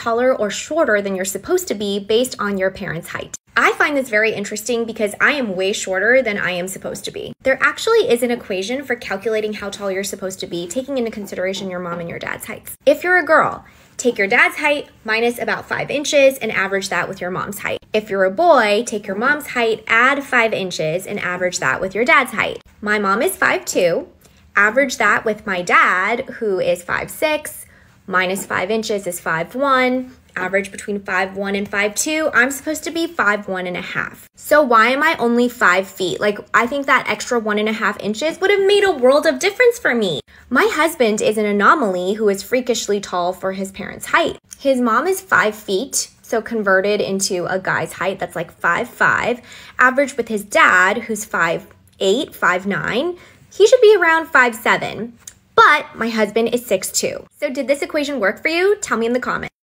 taller or shorter than you're supposed to be based on your parents' height. I find this very interesting because I am way shorter than I am supposed to be. There actually is an equation for calculating how tall you're supposed to be, taking into consideration your mom and your dad's heights. If you're a girl, take your dad's height minus about five inches and average that with your mom's height. If you're a boy, take your mom's height, add five inches, and average that with your dad's height. My mom is 5'2. Average that with my dad, who is 5'6, minus five inches is 5'1 average between 5'1 and 5'2, I'm supposed to be 5'1 and a half. So why am I only 5 feet? Like, I think that extra one and a half inches would have made a world of difference for me. My husband is an anomaly who is freakishly tall for his parents' height. His mom is 5 feet, so converted into a guy's height that's like 5'5, average with his dad, who's 5'8, 5'9. He should be around 5'7. But my husband is 6'2. So did this equation work for you? Tell me in the comments.